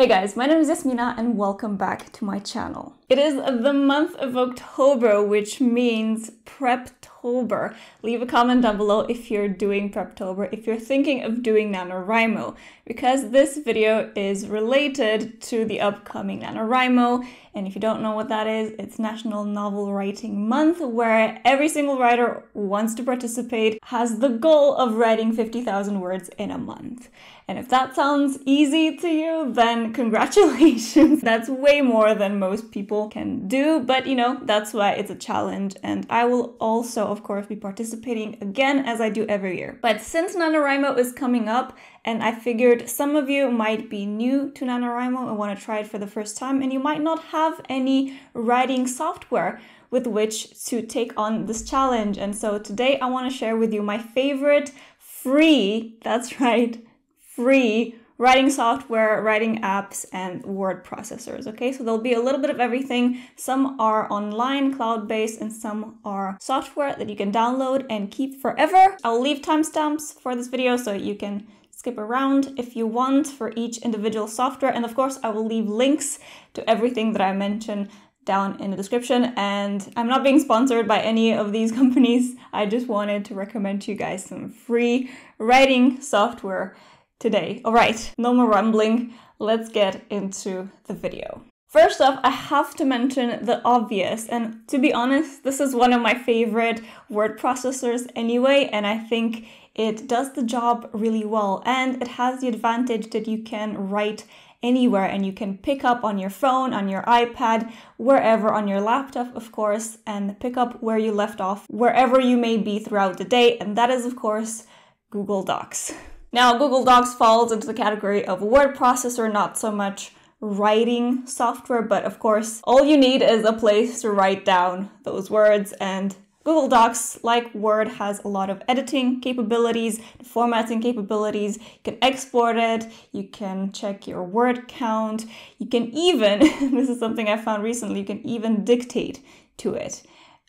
Hey guys, my name is Iasmina and welcome back to my channel. It is the month of October, which means Preptober. Leave a comment down below if you're doing Preptober, if you're thinking of doing NaNoWriMo, because this video is related to the upcoming NaNoWriMo. And if you don't know what that is, it's National Novel Writing Month, where every single writer wants to participate has the goal of writing 50,000 words in a month. And if that sounds easy to you, then congratulations. that's way more than most people can do, but you know, that's why it's a challenge. And I will also, of course, be participating again as I do every year. But since NaNoWriMo is coming up, and I figured some of you might be new to NaNoWriMo and want to try it for the first time, and you might not have any writing software with which to take on this challenge. And so today I want to share with you my favorite free, that's right, free writing software, writing apps, and word processors. Okay, so there'll be a little bit of everything. Some are online, cloud based, and some are software that you can download and keep forever. I'll leave timestamps for this video so you can skip around if you want for each individual software. And of course, I will leave links to everything that I mentioned down in the description. And I'm not being sponsored by any of these companies. I just wanted to recommend to you guys some free writing software today. All right, no more rambling. Let's get into the video. First off, I have to mention the obvious, and to be honest, this is one of my favorite word processors anyway, and I think it does the job really well, and it has the advantage that you can write anywhere and you can pick up on your phone, on your iPad, wherever, on your laptop, of course, and pick up where you left off, wherever you may be throughout the day, and that is, of course, Google Docs. Now, Google Docs falls into the category of word processor, not so much writing software, but of course, all you need is a place to write down those words and Google Docs, like Word, has a lot of editing capabilities, formatting capabilities. You can export it, you can check your word count, you can even, this is something I found recently, you can even dictate to it.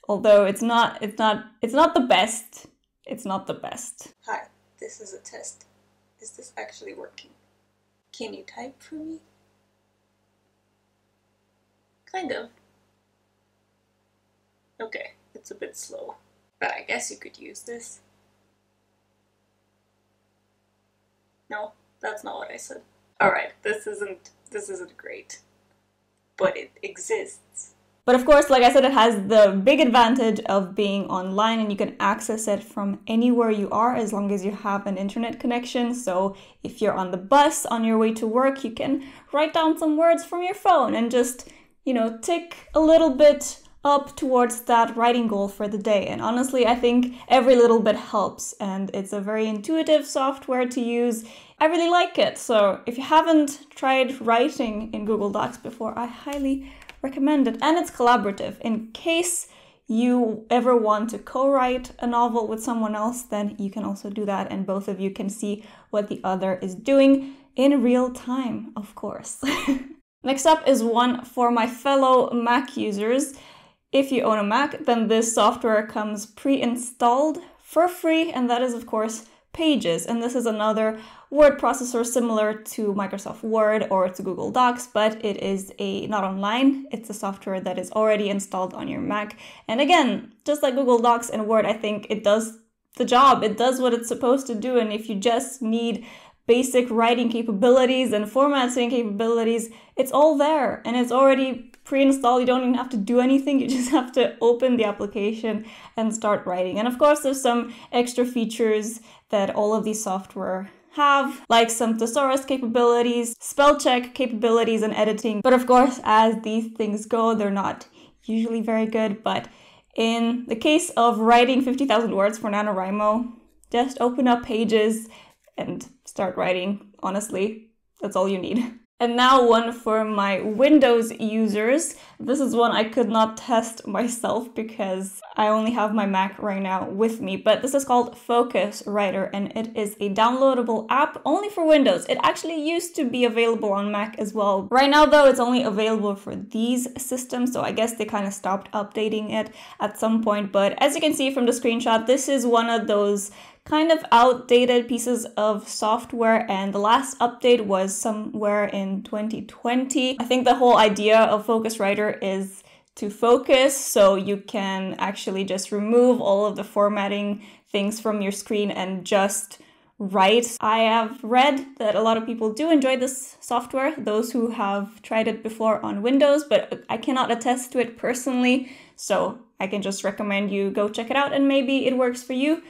Although it's not it's not it's not the best. It's not the best. Hi, this is a test. Is this actually working? Can you type for me? Kind of. Okay, it's a bit slow. But I guess you could use this. No, that's not what I said. Alright, this isn't this isn't great. But it exists. But of course, like I said, it has the big advantage of being online and you can access it from anywhere you are as long as you have an internet connection. So if you're on the bus on your way to work, you can write down some words from your phone and just, you know, tick a little bit up towards that writing goal for the day. And honestly, I think every little bit helps and it's a very intuitive software to use. I really like it. So if you haven't tried writing in Google Docs before, I highly recommended. And it's collaborative. In case you ever want to co-write a novel with someone else, then you can also do that and both of you can see what the other is doing in real time, of course. Next up is one for my fellow Mac users. If you own a Mac, then this software comes pre-installed for free, and that is of course Pages. And this is another word processor similar to Microsoft Word or to Google Docs, but it is a not online. It's a software that is already installed on your Mac. And again, just like Google Docs and Word, I think it does the job. It does what it's supposed to do. And if you just need basic writing capabilities and formatting capabilities, it's all there and it's already pre-installed. You don't even have to do anything. You just have to open the application and start writing. And of course, there's some extra features that all of these software have, like some thesaurus capabilities, spell check capabilities, and editing. But of course, as these things go, they're not usually very good. But in the case of writing 50,000 words for NaNoWriMo, just open up pages and start writing. Honestly, that's all you need. And now one for my Windows users. This is one I could not test myself because I only have my Mac right now with me, but this is called Focus Writer and it is a downloadable app only for Windows. It actually used to be available on Mac as well. Right now though, it's only available for these systems, so I guess they kind of stopped updating it at some point, but as you can see from the screenshot, this is one of those kind of outdated pieces of software, and the last update was somewhere in 2020. I think the whole idea of Focuswriter is to focus so you can actually just remove all of the formatting things from your screen and just write. I have read that a lot of people do enjoy this software, those who have tried it before on Windows, but I cannot attest to it personally, so I can just recommend you go check it out and maybe it works for you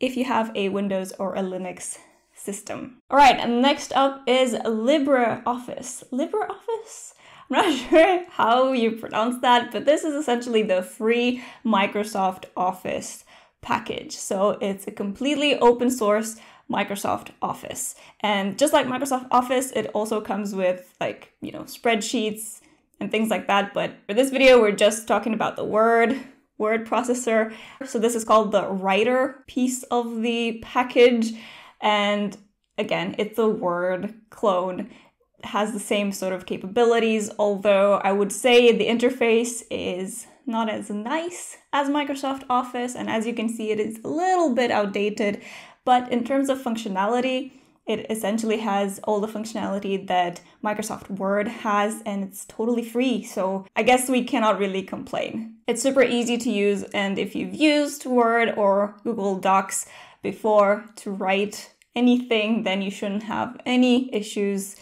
if you have a Windows or a Linux system. All right, and next up is LibreOffice. LibreOffice? I'm not sure how you pronounce that, but this is essentially the free Microsoft Office package. So it's a completely open source Microsoft Office. And just like Microsoft Office, it also comes with like, you know, spreadsheets and things like that. But for this video, we're just talking about the Word, word processor. So this is called the writer piece of the package. And again, it's a Word clone. It has the same sort of capabilities, although I would say the interface is not as nice as Microsoft Office. And as you can see, it is a little bit outdated. But in terms of functionality, it essentially has all the functionality that Microsoft Word has and it's totally free. So I guess we cannot really complain. It's super easy to use and if you've used Word or Google Docs before to write anything, then you shouldn't have any issues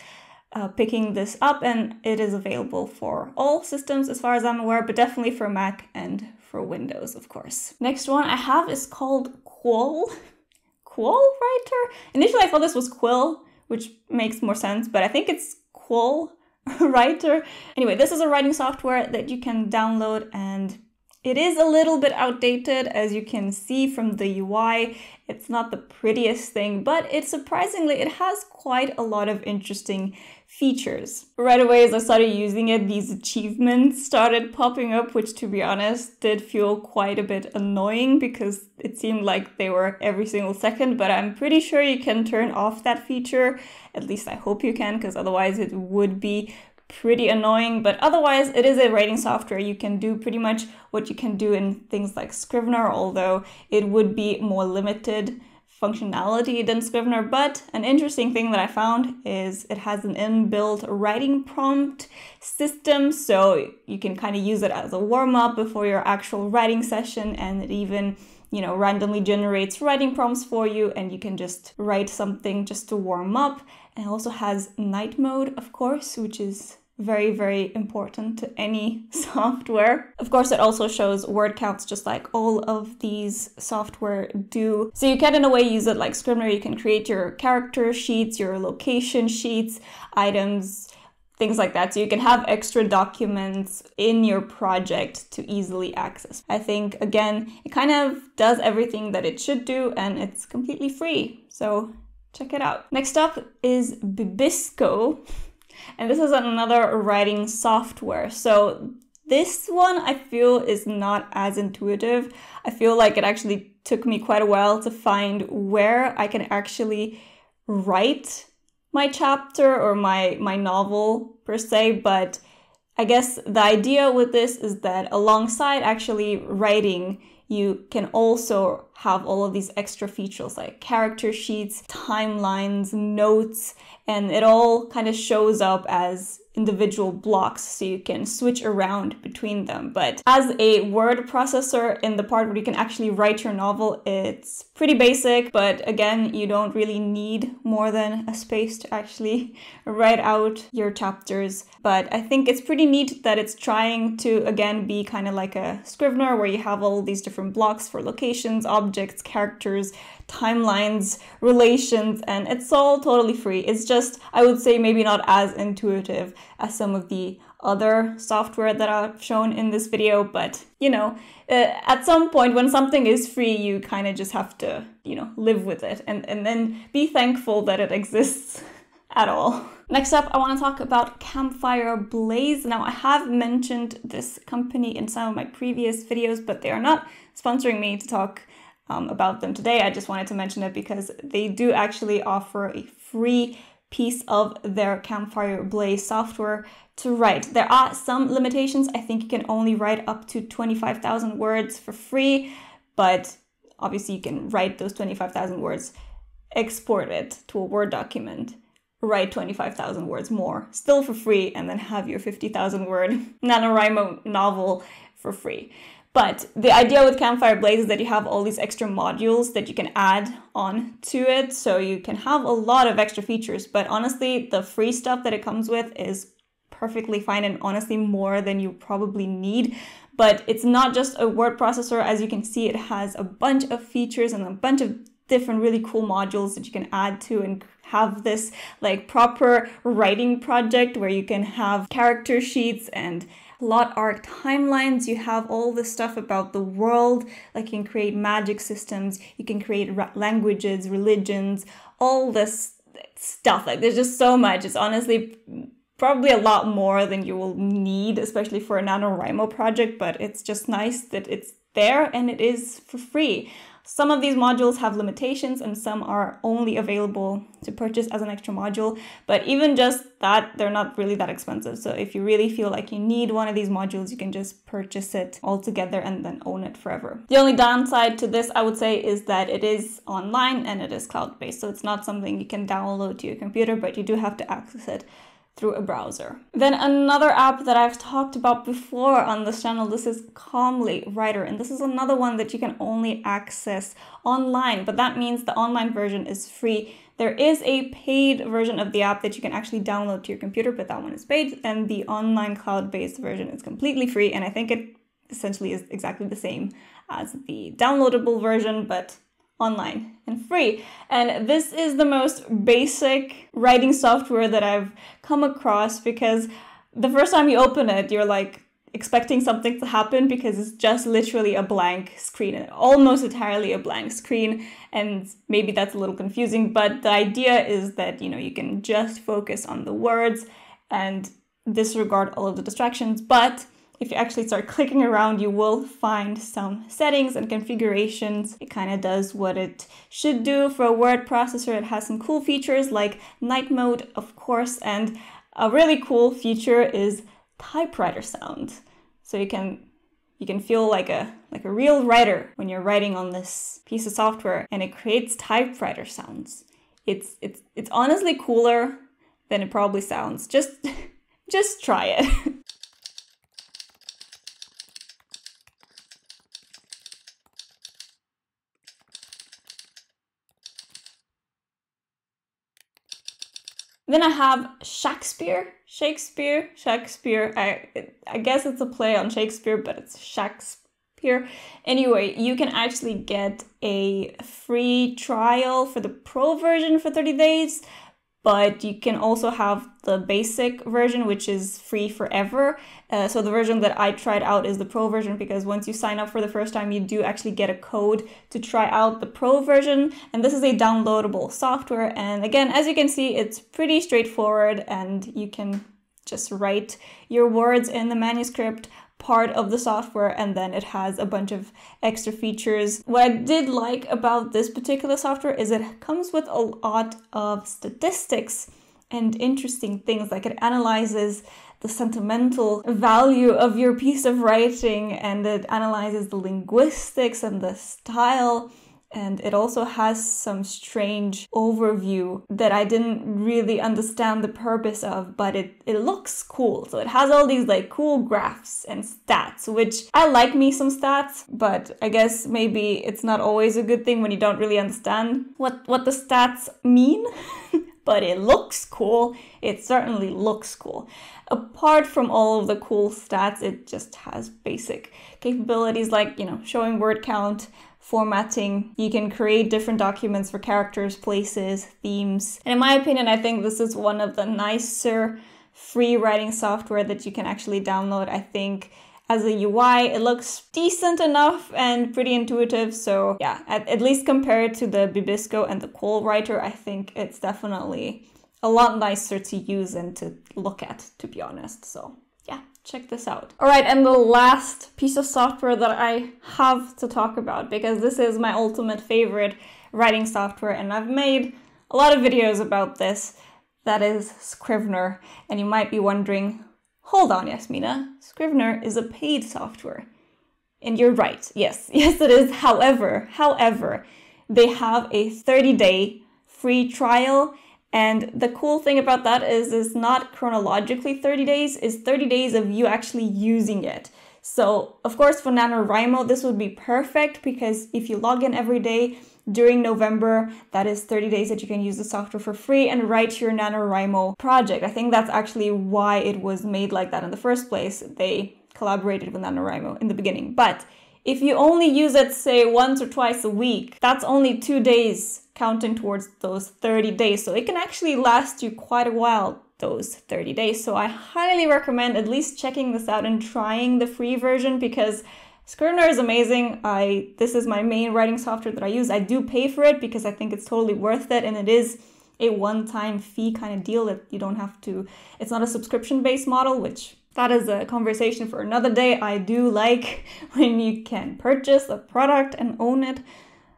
uh, picking this up and it is available for all systems as far as I'm aware, but definitely for Mac and for Windows, of course. Next one I have is called Quoll. Quoll writer? Initially, I thought this was Quill, which makes more sense, but I think it's Quoll writer. Anyway, this is a writing software that you can download and it is a little bit outdated as you can see from the UI. It's not the prettiest thing, but it surprisingly, it has quite a lot of interesting features. Right away as I started using it, these achievements started popping up, which to be honest did feel quite a bit annoying because it seemed like they were every single second, but I'm pretty sure you can turn off that feature. At least I hope you can, because otherwise it would be pretty annoying, but otherwise it is a writing software. You can do pretty much what you can do in things like Scrivener, although it would be more limited functionality than Scrivener, but an interesting thing that I found is it has an inbuilt writing prompt system, so you can kind of use it as a warm up before your actual writing session, and it even you know randomly generates writing prompts for you and you can just write something just to warm up and also has night mode of course which is very, very important to any software. Of course, it also shows word counts just like all of these software do. So you can in a way use it like Scrivener. You can create your character sheets, your location sheets, items, things like that. So you can have extra documents in your project to easily access. I think, again, it kind of does everything that it should do and it's completely free. So check it out. Next up is Bibisco. And this is another writing software. So this one I feel is not as intuitive. I feel like it actually took me quite a while to find where I can actually write my chapter or my my novel per se, but I guess the idea with this is that alongside actually writing, you can also have all of these extra features like character sheets, timelines, notes, and it all kind of shows up as individual blocks so you can switch around between them. But as a word processor in the part where you can actually write your novel, it's pretty basic, but again, you don't really need more than a space to actually write out your chapters. But I think it's pretty neat that it's trying to again be kind of like a Scrivener where you have all these different blocks for locations, objects, characters, timelines, relations, and it's all totally free. It's just, I would say, maybe not as intuitive as some of the other software that I've shown in this video, but you know, uh, at some point when something is free, you kind of just have to, you know, live with it and, and then be thankful that it exists at all. Next up, I want to talk about Campfire Blaze. Now, I have mentioned this company in some of my previous videos, but they are not sponsoring me to talk um, about them today. I just wanted to mention it because they do actually offer a free piece of their Campfire Blaze software to write. There are some limitations. I think you can only write up to 25,000 words for free, but obviously you can write those 25,000 words, export it to a Word document, write 25,000 words more, still for free, and then have your 50,000 word NaNoWriMo novel for free. But the idea with Campfire Blaze is that you have all these extra modules that you can add on to it. So you can have a lot of extra features. But honestly, the free stuff that it comes with is perfectly fine and honestly more than you probably need. But it's not just a word processor. As you can see, it has a bunch of features and a bunch of different really cool modules that you can add to and have this like proper writing project where you can have character sheets and lot arc timelines. You have all the stuff about the world. Like you can create magic systems. You can create languages religions all this stuff. Like there's just so much. It's honestly probably a lot more than you will need, especially for a NaNoWriMo project, but it's just nice that it's there and it is for free. Some of these modules have limitations and some are only available to purchase as an extra module, but even just that, they're not really that expensive. So if you really feel like you need one of these modules, you can just purchase it all together and then own it forever. The only downside to this, I would say, is that it is online and it is cloud-based. So it's not something you can download to your computer, but you do have to access it through a browser. Then another app that I've talked about before on this channel, this is Calmly Writer, and this is another one that you can only access online, but that means the online version is free. There is a paid version of the app that you can actually download to your computer, but that one is paid, and the online cloud-based version is completely free, and I think it essentially is exactly the same as the downloadable version, but online and free. And this is the most basic writing software that I've come across because the first time you open it, you're like expecting something to happen because it's just literally a blank screen, almost entirely a blank screen. And maybe that's a little confusing, but the idea is that, you know, you can just focus on the words and disregard all of the distractions. But if you actually start clicking around, you will find some settings and configurations. It kind of does what it should do for a word processor. It has some cool features like night mode, of course, and a really cool feature is typewriter sound. So you can you can feel like a like a real writer when you're writing on this piece of software and it creates typewriter sounds. It's it's it's honestly cooler than it probably sounds. Just just try it. Then I have Shaxpir, Shakespeare, Shakespeare. I I guess it's a play on Shakespeare, but it's Shaxpir. Anyway, you can actually get a free trial for the pro version for 30 days but you can also have the basic version, which is free forever. Uh, so the version that I tried out is the pro version because once you sign up for the first time, you do actually get a code to try out the pro version. And this is a downloadable software. And again, as you can see, it's pretty straightforward and you can just write your words in the manuscript part of the software and then it has a bunch of extra features. What I did like about this particular software is it comes with a lot of statistics and interesting things like it analyzes the sentimental value of your piece of writing and it analyzes the linguistics and the style and it also has some strange overview that I didn't really understand the purpose of, but it, it looks cool. So it has all these like cool graphs and stats, which I like me some stats, but I guess maybe it's not always a good thing when you don't really understand what, what the stats mean. but it looks cool. It certainly looks cool. Apart from all of the cool stats, it just has basic capabilities like, you know, showing word count, formatting. You can create different documents for characters, places, themes. And in my opinion, I think this is one of the nicer free writing software that you can actually download. I think as a UI, it looks decent enough and pretty intuitive. So yeah, at, at least compared to the Bibisco and the Quillwriter, I think it's definitely a lot nicer to use and to look at, to be honest. So yeah, check this out. All right, and the last piece of software that I have to talk about because this is my ultimate favorite writing software and I've made a lot of videos about this. That is Scrivener. And you might be wondering, hold on, Iasmina, Scrivener is a paid software. And you're right. Yes, yes, it is. However, however, they have a 30 day free trial. And the cool thing about that is it's not chronologically 30 days, it's 30 days of you actually using it. So, of course, for NaNoWriMo, this would be perfect because if you log in every day during November, that is 30 days that you can use the software for free and write your NaNoWriMo project. I think that's actually why it was made like that in the first place. They collaborated with NaNoWriMo in the beginning. But if you only use it, say, once or twice a week, that's only two days counting towards those 30 days. So it can actually last you quite a while, those 30 days. So I highly recommend at least checking this out and trying the free version because Scrivener is amazing. I this is my main writing software that I use. I do pay for it because I think it's totally worth it and it is a one-time fee kind of deal that you don't have to it's not a subscription-based model which that is a conversation for another day. I do like when you can purchase a product and own it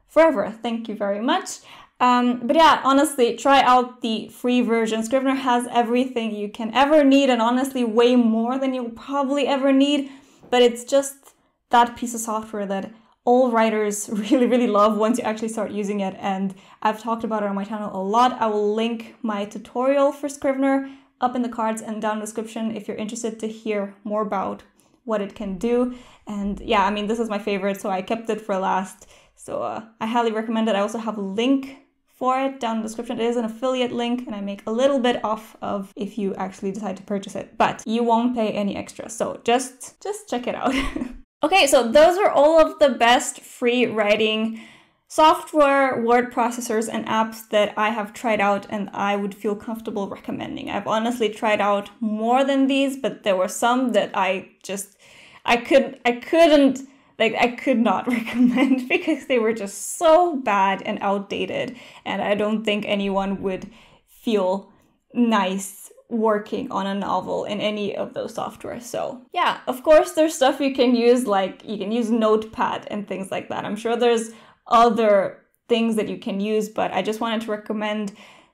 forever. Thank you very much. Um, but yeah, honestly, try out the free version. Scrivener has everything you can ever need, and honestly, way more than you'll probably ever need. But it's just that piece of software that all writers really, really love once you actually start using it. And I've talked about it on my channel a lot. I will link my tutorial for Scrivener up in the cards and down in the description if you're interested to hear more about what it can do. And yeah, I mean, this is my favorite, so I kept it for last. So uh, I highly recommend it. I also have a link for it down in the description. It is an affiliate link and I make a little bit off of if you actually decide to purchase it, but you won't pay any extra. So just, just check it out. okay, so those are all of the best free writing software, word processors, and apps that I have tried out and I would feel comfortable recommending. I've honestly tried out more than these, but there were some that I just I could I couldn't like I could not recommend because they were just so bad and outdated and I don't think anyone would feel nice working on a novel in any of those software. So, yeah, of course there's stuff you can use like you can use Notepad and things like that. I'm sure there's other things that you can use, but I just wanted to recommend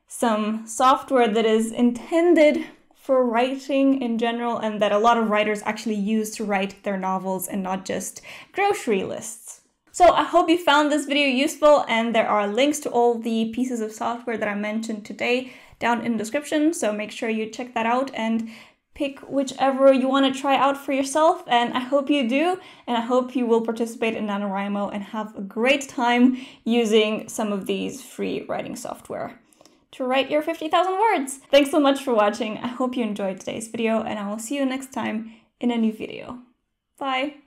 some software that is intended for writing in general and that a lot of writers actually use to write their novels and not just grocery lists. So I hope you found this video useful and there are links to all the pieces of software that I mentioned today down in the description. So make sure you check that out and pick whichever you want to try out for yourself and I hope you do and I hope you will participate in NaNoWriMo and have a great time using some of these free writing software to write your 50,000 words. Thanks so much for watching. I hope you enjoyed today's video and I will see you next time in a new video. Bye!